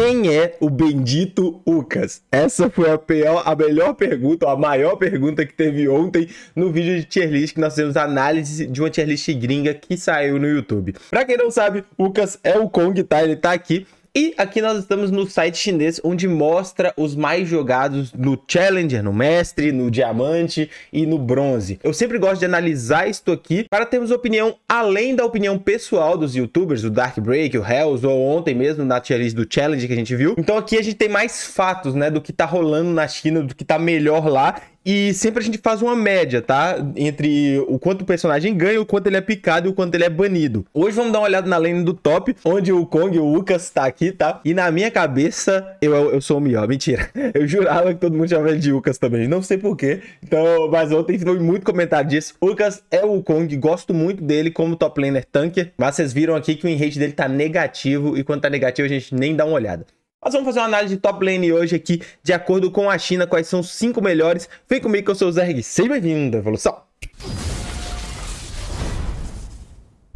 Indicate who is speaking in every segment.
Speaker 1: Quem é o bendito Ucas? Essa foi a, pior, a melhor pergunta, a maior pergunta que teve ontem no vídeo de tier list que nós fizemos análise de uma tier list gringa que saiu no YouTube. Pra quem não sabe, Ucas é o Kong, tá? Ele tá aqui. E aqui nós estamos no site chinês, onde mostra os mais jogados no Challenger, no Mestre, no Diamante e no Bronze. Eu sempre gosto de analisar isto aqui para termos opinião além da opinião pessoal dos youtubers, o Dark Break, o Hells, ou ontem mesmo na tier list do Challenge que a gente viu. Então aqui a gente tem mais fatos, né, do que tá rolando na China, do que tá melhor lá e sempre a gente faz uma média, tá? Entre o quanto o personagem ganha, o quanto ele é picado e o quanto ele é banido. Hoje vamos dar uma olhada na lane do top, onde o Kong, o Lucas, tá aqui, tá? E na minha cabeça, eu, eu sou o melhor. Mentira. Eu jurava que todo mundo chamava ele de Lucas também. Não sei porquê. Então, mas ontem foi muito comentário disso. O Lucas é o Kong, gosto muito dele como top laner tanker. Mas vocês viram aqui que o enrate dele tá negativo. E quando tá negativo, a gente nem dá uma olhada. Nós vamos fazer uma análise de top lane hoje aqui, de acordo com a China, quais são os 5 melhores. Vem comigo que eu sou o Zerg, seja bem-vindo, evolução!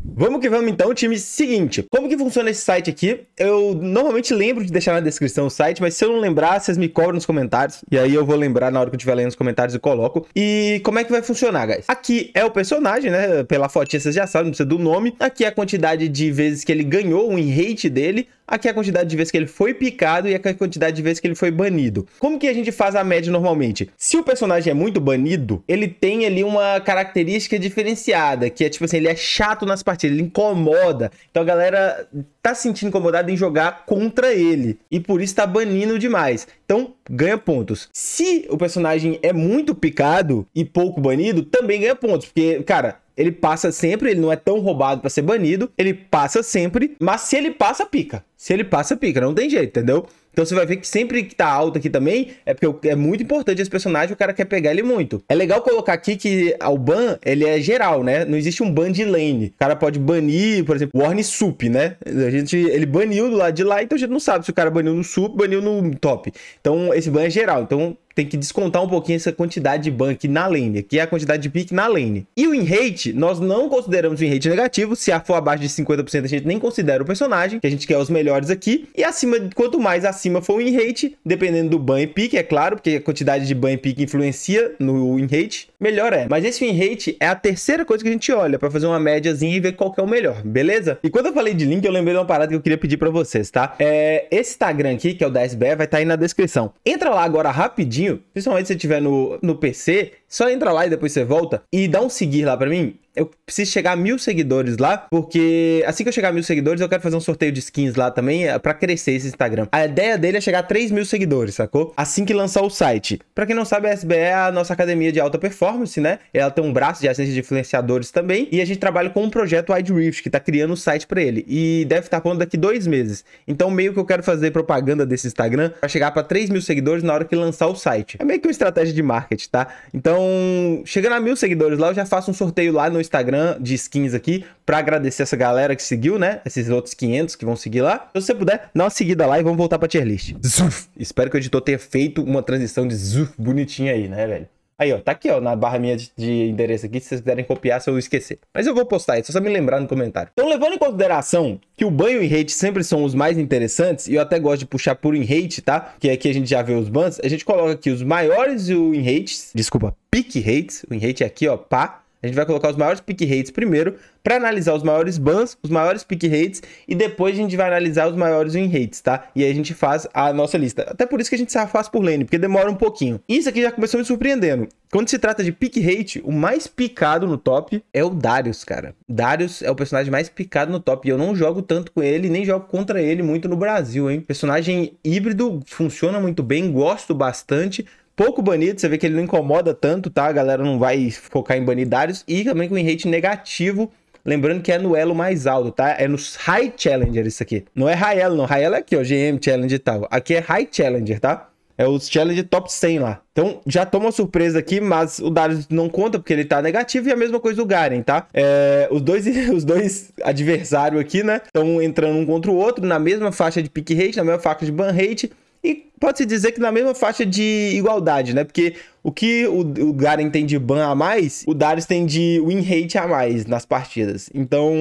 Speaker 1: Vamos que vamos então, time. Seguinte, como que funciona esse site aqui? Eu normalmente lembro de deixar na descrição o site, mas se eu não lembrar, vocês me cobram nos comentários. E aí eu vou lembrar na hora que eu estiver lendo os comentários e coloco. E como é que vai funcionar, guys? Aqui é o personagem, né? Pela fotinha vocês já sabem, não precisa do nome. Aqui é a quantidade de vezes que ele ganhou o rate dele. Aqui é a quantidade de vezes que ele foi picado e aqui é a quantidade de vezes que ele foi banido. Como que a gente faz a média normalmente? Se o personagem é muito banido, ele tem ali uma característica diferenciada, que é tipo assim, ele é chato nas partidas, ele incomoda. Então a galera tá se sentindo incomodada em jogar contra ele e por isso tá banindo demais. Então ganha pontos. Se o personagem é muito picado e pouco banido, também ganha pontos, porque cara, ele passa sempre, ele não é tão roubado para ser banido, ele passa sempre, mas se ele passa, pica. Se ele passa, pica, não tem jeito, entendeu? Então você vai ver que sempre que tá alto aqui também, é porque é muito importante esse personagem, o cara quer pegar ele muito. É legal colocar aqui que o ban, ele é geral, né? Não existe um ban de lane. O cara pode banir, por exemplo, Warn Sup, né? A gente, ele baniu do lado de lá, então a gente não sabe se o cara baniu no Sup, baniu no top. Então esse ban é geral. Então tem que descontar um pouquinho essa quantidade de ban aqui na lane, que é a quantidade de pick na lane. E o in-rate, nós não consideramos o in-rate negativo, se for abaixo de 50% a gente nem considera o personagem, que a gente quer os melhores aqui, e acima, quanto mais acima for o in-rate, dependendo do ban e pick, é claro, porque a quantidade de ban e pick influencia no in-rate, melhor é. Mas esse in-rate é a terceira coisa que a gente olha para fazer uma médiazinha e ver qual que é o melhor, beleza? E quando eu falei de link, eu lembrei de uma parada que eu queria pedir para vocês, tá? É, esse Instagram aqui, que é o da SBE, vai estar tá aí na descrição. Entra lá agora rapidinho rapidinho, principalmente se você estiver no, no PC, só entra lá e depois você volta e dá um seguir lá para mim eu preciso chegar a mil seguidores lá, porque assim que eu chegar a mil seguidores, eu quero fazer um sorteio de skins lá também, é, para crescer esse Instagram. A ideia dele é chegar a 3 mil seguidores, sacou? Assim que lançar o site. Para quem não sabe, a SBE é a nossa academia de alta performance, né? Ela tem um braço de assistência de influenciadores também, e a gente trabalha com um projeto Wide Rift, que tá criando o site para ele, e deve estar pronto daqui dois meses. Então, meio que eu quero fazer propaganda desse Instagram para chegar para 3 mil seguidores na hora que lançar o site. É meio que uma estratégia de marketing, tá? Então, chegando a mil seguidores lá, eu já faço um sorteio lá no Instagram de skins aqui para agradecer essa galera que seguiu, né? Esses outros 500 que vão seguir lá. Se você puder, dá uma seguida lá e vamos voltar pra tier list. Zuf. Espero que o editor tenha feito uma transição de zuf bonitinha aí, né, velho? Aí, ó, tá aqui, ó, na barra minha de, de, endereço aqui, se vocês quiserem copiar, se eu esquecer. Mas eu vou postar isso, só me lembrar no comentário. Então, levando em consideração que o banho e hate sempre são os mais interessantes, e eu até gosto de puxar por in hate, tá? Que aqui a gente já vê os bans, a gente coloca aqui os maiores e o in hates, desculpa, pick hates, o in hate é aqui, ó, pá. A gente vai colocar os maiores pick rates primeiro, para analisar os maiores bans, os maiores pick rates, e depois a gente vai analisar os maiores win rates, tá? E aí a gente faz a nossa lista. Até por isso que a gente faz por lane, porque demora um pouquinho. Isso aqui já começou me surpreendendo. Quando se trata de pick rate, o mais picado no top é o Darius, cara. Darius é o personagem mais picado no top, e eu não jogo tanto com ele, nem jogo contra ele muito no Brasil, hein? Personagem híbrido, funciona muito bem, gosto bastante, pouco banido, você vê que ele não incomoda tanto, tá? A galera não vai focar em banidários e também com rate negativo. Lembrando que é no elo mais alto, tá? É nos High Challenger isso aqui. Não é High Elo, não. High Elo é aqui, ó. GM Challenger e tal. Aqui é High Challenger, tá? É os Challenger Top 100 lá. Então, já toma surpresa aqui, mas o Darius não conta porque ele tá negativo e a mesma coisa do Garen, tá? É, os, dois, os dois adversários aqui, né? Estão entrando um contra o outro na mesma faixa de pick rate, na mesma faixa de ban rate. E pode-se dizer que na mesma faixa de igualdade, né? Porque o que o, o Garen tem de ban a mais, o Darius tem de win rate a mais nas partidas. Então,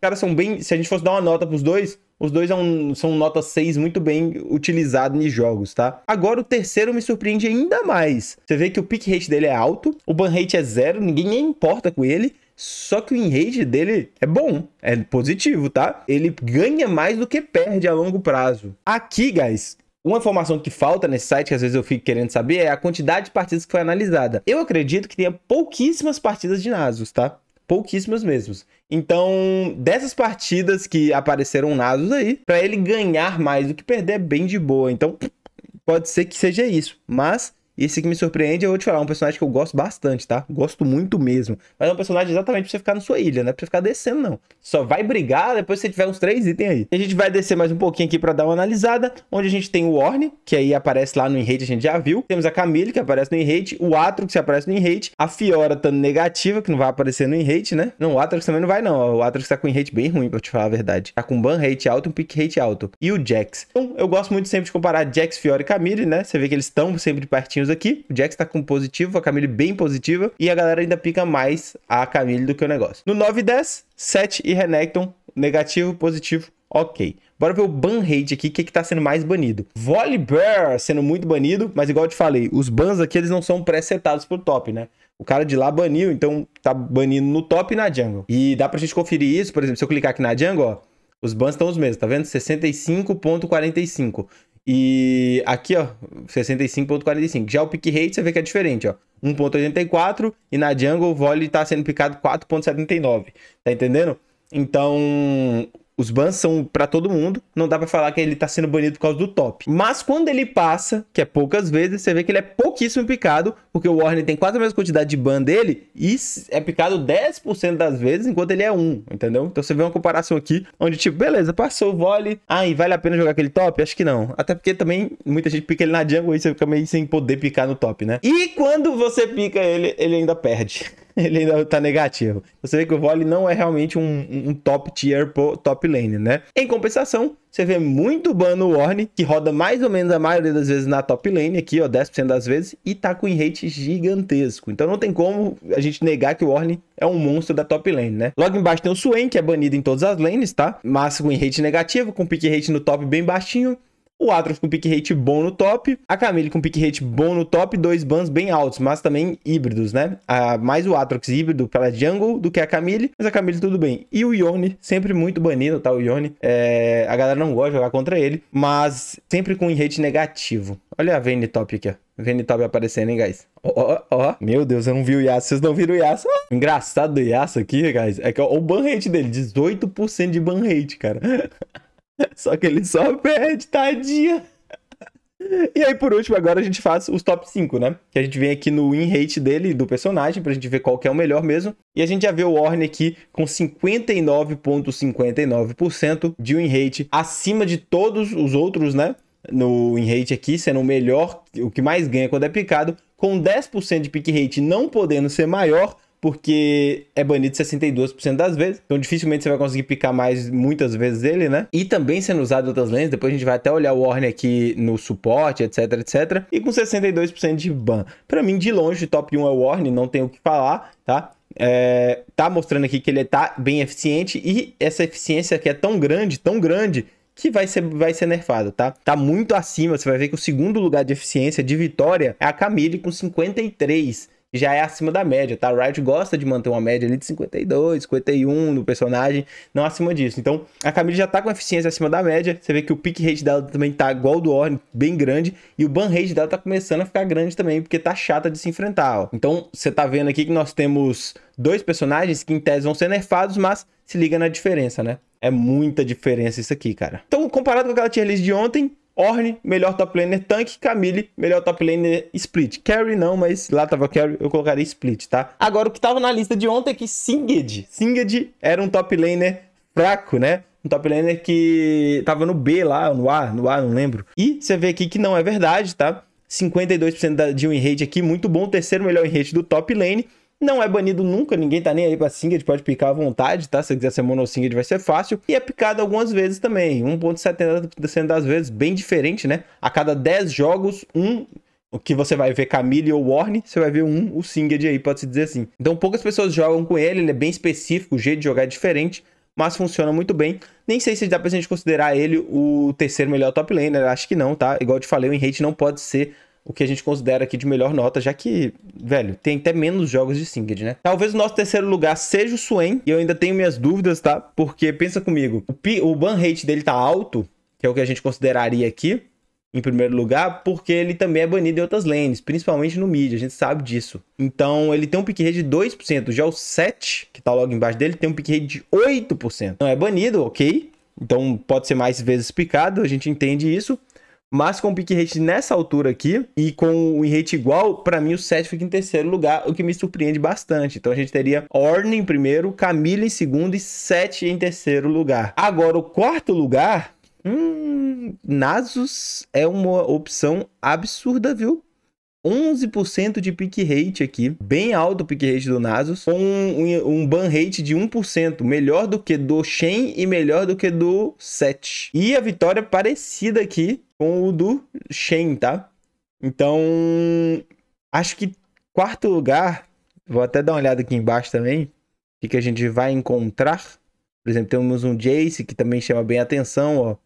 Speaker 1: caras são bem. Se a gente fosse dar uma nota pros dois, Os dois são, são nota 6 muito bem utilizados em jogos, tá? Agora o terceiro me surpreende ainda mais. Você vê que o pick rate dele é alto, o ban rate é zero, ninguém nem importa com ele. Só que o in-rate dele é bom, é positivo, tá? Ele ganha mais do que perde a longo prazo. Aqui, guys, uma informação que falta nesse site, que às vezes eu fico querendo saber, é a quantidade de partidas que foi analisada. Eu acredito que tenha pouquíssimas partidas de Nasus, tá? Pouquíssimas mesmo. Então, dessas partidas que apareceram Nasus aí, para ele ganhar mais do que perder é bem de boa. Então, pode ser que seja isso. Mas e esse que me surpreende, eu vou te falar, é um personagem que eu gosto bastante, tá? Gosto muito mesmo. Mas é um personagem exatamente pra você ficar na sua ilha, não é pra você ficar descendo, não. Só vai brigar depois que você tiver uns três itens aí. E a gente vai descer mais um pouquinho aqui pra dar uma analisada, onde a gente tem o Orne, que aí aparece lá no Enrate, a gente já viu. Temos a Camille, que aparece no Enrate, o Atrox, que aparece no Enrate, a Fiora tá negativa, que não vai aparecer no Enrate, né? Não, o Atrox também não vai, não. O Atrox tá com Enrate bem ruim, pra te falar a verdade. Tá com ban rate alto e um pick rate alto. E o Jax. Então, eu gosto muito sempre de comparar Jax, Fiora e Camille, né? Você vê que eles estão sempre pertinhos aqui. O Jax tá com positivo, a Camille bem positiva, e a galera ainda pica mais a Camille do que o negócio. No 9 e 10, 7 e Renekton, negativo, positivo, ok. Bora ver o ban rate aqui, o que, que tá sendo mais banido. Volibear sendo muito banido, mas igual eu te falei, os bans aqui eles não são pré-setados pro top, né? O cara de lá baniu, então tá banindo no top e na jungle. E dá pra gente conferir isso, por exemplo, se eu clicar aqui na jungle, ó, os bans estão os mesmos, tá vendo? 65.45. E aqui, ó, 65.45. Já o pick rate, você vê que é diferente, ó. 1.84 e na jungle o volley tá sendo picado 4.79. Tá entendendo? Então, os bans são para todo mundo, não dá para falar que ele tá sendo banido por causa do top. Mas quando ele passa, que é poucas vezes, você vê que ele é pouquíssimo picado, porque o Warner tem quase a mesma quantidade de ban dele e é picado 10% das vezes, enquanto ele é 1, entendeu? Então você vê uma comparação aqui, onde tipo, beleza, passou o volley, ah, e vale a pena jogar aquele top? Acho que não. Até porque também muita gente pica ele na jungle e você fica meio sem poder picar no top, né? E quando você pica ele, ele ainda perde. ele ainda tá negativo. Você vê que o vôlei não é realmente um, um top tier top lane, né? Em compensação, você vê muito ban no Warne, que roda mais ou menos a maioria das vezes na top lane, aqui, ó, 10% das vezes, e tá com rate gigantesco. Então não tem como a gente negar que o Warne é um monstro da top lane, né? Logo embaixo tem o Swain, que é banido em todas as lanes, tá? Mas com rate negativo, com pick rate no top bem baixinho o Atros com pick rate bom no top, a Camille com pick rate bom no top, dois bans bem altos, mas também híbridos, né? Ah, mais o Atrox híbrido pela jungle do que a Camille, mas a Camille tudo bem. E o Yone, sempre muito banido, tá? O Yone, é... a galera não gosta de jogar contra ele, mas sempre com rate negativo. Olha a Vayne top aqui, ó. Vayne top aparecendo, hein, guys? Ó, ó, ó. Meu Deus, eu não vi o Yasuo. Vocês não viram o Yasuo? Engraçado do Yasuo aqui, guys, é que o ban rate dele, 18% de ban rate, cara. Só que ele só perde, tadinha. E aí, por último, agora a gente faz os top 5, né? Que a gente vem aqui no win rate dele, do personagem, pra gente ver qual que é o melhor mesmo. E a gente já vê o Orne aqui com 59,59% de win rate, acima de todos os outros, né? No win rate aqui, sendo o melhor, o que mais ganha quando é picado, com 10% de pick rate não podendo ser maior, porque é banido 62% das vezes. Então dificilmente você vai conseguir picar mais muitas vezes ele, né? E também sendo usado outras lanes, depois a gente vai até olhar o Warner aqui no suporte, etc, etc. E com 62% de ban. Para mim, de longe, top 1 é o Warner, não tem o que falar, tá? É, tá mostrando aqui que ele tá bem eficiente e essa eficiência aqui é tão grande, tão grande, que vai ser, vai ser nerfado, tá? Tá muito acima, você vai ver que o segundo lugar de eficiência de vitória é a Camille com 53 já é acima da média, tá? Riot gosta de manter uma média ali de 52, 51 no personagem, não acima disso. Então, a Camille já tá com eficiência acima da média. Você vê que o pick rate dela também tá igual do Ornn, bem grande, e o ban rate dela tá começando a ficar grande também, porque tá chata de se enfrentar, ó. Então, você tá vendo aqui que nós temos dois personagens que em tese vão ser nerfados, mas se liga na diferença, né? É muita diferença isso aqui, cara. Então, comparado com aquela tier list de ontem, Orne, melhor top laner tank. Camille, melhor top laner split. Carry não, mas lá tava Carry, eu colocaria split, tá? Agora, o que tava na lista de ontem é que Singed. Singed era um top laner fraco, né? Um top laner que tava no B lá, no A, no A, não lembro. E você vê aqui que não é verdade, tá? 52% de win rate aqui, muito bom. Terceiro melhor win rate do top lane. Não é banido nunca, ninguém tá nem aí pra Singed, pode picar à vontade, tá? Se quiser ser mono Singed vai ser fácil. E é picado algumas vezes também, 1.70% das vezes, bem diferente, né? A cada 10 jogos, um o que você vai ver Camille ou Warne, você vai ver um, o Singed aí, pode-se dizer assim. Então poucas pessoas jogam com ele, ele é bem específico, o jeito de jogar é diferente, mas funciona muito bem. Nem sei se dá pra gente considerar ele o terceiro melhor top laner, acho que não, tá? Igual eu te falei, o Enrate não pode ser o que a gente considera aqui de melhor nota, já que, velho, tem até menos jogos de Singed, né? Talvez o nosso terceiro lugar seja o Swain, e eu ainda tenho minhas dúvidas, tá? Porque, pensa comigo, o, o ban rate dele tá alto, que é o que a gente consideraria aqui, em primeiro lugar, porque ele também é banido em outras lanes, principalmente no mid, a gente sabe disso. Então, ele tem um pick rate de 2%, já o 7, que tá logo embaixo dele, tem um pick rate de 8%. Não é banido, ok? Então, pode ser mais vezes picado, a gente entende isso. Mas com o pick rate nessa altura aqui e com o rate igual, para mim o 7 fica em terceiro lugar, o que me surpreende bastante. Então a gente teria Orne em primeiro, Camila em segundo e 7 em terceiro lugar. Agora o quarto lugar Hum, Nasus é uma opção absurda, viu? 11% de pick rate aqui, bem alto o pick rate do Nasus, com um, um, ban rate de 1%, melhor do que do Shen e melhor do que do Set. E a vitória parecida aqui com o do Shen, tá? Então, acho que quarto lugar, vou até dar uma olhada aqui embaixo também, o que, a gente vai encontrar. Por exemplo, temos um Jace que também chama bem atenção, ó.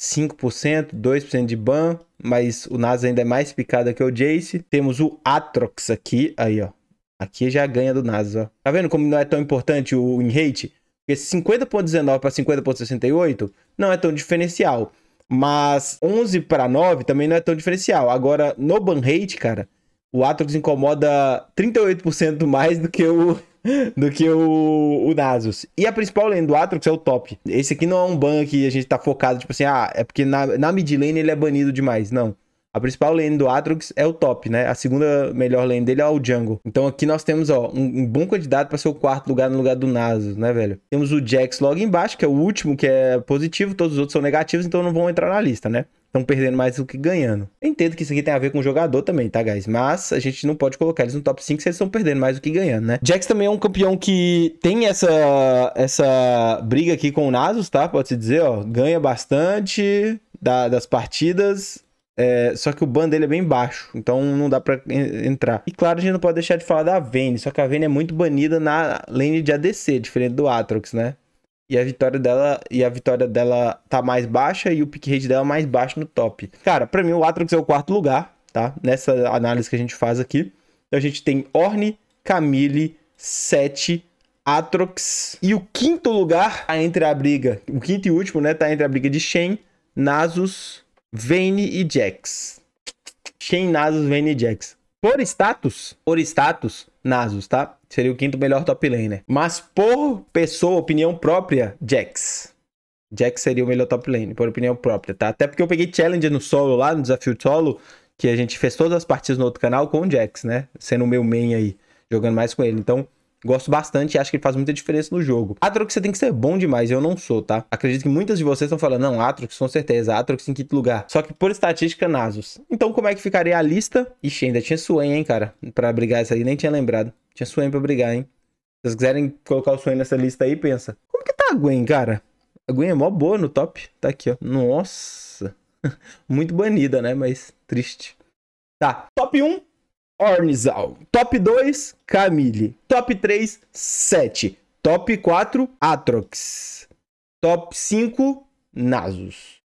Speaker 1: 5%, 2% de ban, mas o NASA ainda é mais picado que o Jace. Temos o Atrox aqui, aí ó. Aqui já ganha do NASA, ó. Tá vendo como não é tão importante o win rate? Porque 50.19 para 50.68 não é tão diferencial. Mas 11 para 9 também não é tão diferencial. Agora, no ban rate, cara, o Atrox incomoda 38% mais do que o do que o, o Nasus. E a principal lane do Atrox é o top. Esse aqui não é um ban que a gente tá focado, tipo assim, ah, é porque na, na mid lane ele é banido demais. Não. A principal lane do Atrox é o top, né? A segunda melhor lane dele é o jungle. Então aqui nós temos, ó, um, um bom candidato para ser o quarto lugar no lugar do Nasus, né, velho? Temos o Jax logo embaixo, que é o último que é positivo, todos os outros são negativos, então não vão entrar na lista, né? estão perdendo mais do que ganhando. Eu entendo que isso aqui tem a ver com o jogador também, tá, guys? Mas a gente não pode colocar eles no top 5 se eles estão perdendo mais do que ganhando, né? Jax também é um campeão que tem essa, essa briga aqui com o Nasus, tá? Pode-se dizer, ó. Ganha bastante da, das partidas. É, só que o ban dele é bem baixo, então não dá pra entrar. E claro, a gente não pode deixar de falar da Vayne, só que a Vayne é muito banida na lane de ADC, diferente do Atrox, né? e a vitória dela e a vitória dela tá mais baixa e o pick rate dela mais baixo no top. Cara, para mim o Atrox é o quarto lugar, tá? Nessa análise que a gente faz aqui. Então a gente tem Orne, Camille, 7, Atrox e o quinto lugar tá entre a briga, o quinto e último, né, tá entre a briga de Shen, Nasus, Vayne e Jax. Shen, Nasus, Vayne e Jax. Por status, por status, Nasus, tá? Seria o quinto melhor top laner. Mas por pessoa, opinião própria, Jax. Jax seria o melhor top lane, por opinião própria, tá? Até porque eu peguei challenge no solo lá, no desafio solo, que a gente fez todas as partidas no outro canal com o Jax, né? Sendo o meu main aí, jogando mais com ele. Então, Gosto bastante e acho que ele faz muita diferença no jogo. Atrox você tem que ser bom demais, eu não sou, tá? Acredito que muitas de vocês estão falando, não, Atrox com certeza, Atrox em quinto lugar. Só que por estatística, Nasus. Então como é que ficaria a lista? Ixi, ainda tinha Swain, hein, cara? Pra brigar isso aí, nem tinha lembrado. Tinha Swain pra brigar, hein? Se vocês quiserem colocar o Swain nessa lista aí, pensa. Como que tá a Gwen, cara? A Gwen é mó boa no top. Tá aqui, ó. Nossa. Muito banida, né? Mas triste. Tá. Top 1, Ornizal. Top 2, Camille. Top 3, 7. Top 4, Atrox. Top 5, Nasus.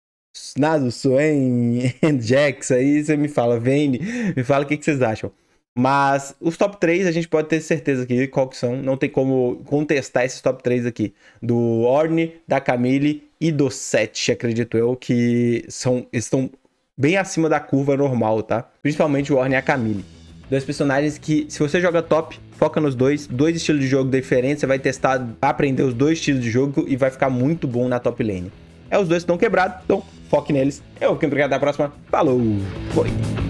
Speaker 1: Nasus, Swain, Jax, aí você me fala, Vayne, me fala o que, que vocês acham. Mas os top 3 a gente pode ter certeza aqui qual que são. Não tem como contestar esses top 3 aqui. Do Orne, da Camille e do 7, acredito eu, que são, estão bem acima da curva normal, tá? Principalmente o Orne e a Camille. Dois personagens que, se você joga top, foca nos dois. Dois estilos de jogo diferentes. Você vai testar, aprender os dois estilos de jogo e vai ficar muito bom na top lane. É, os dois estão quebrados, então foque neles. Eu fico obrigado, até a próxima. Falou, foi.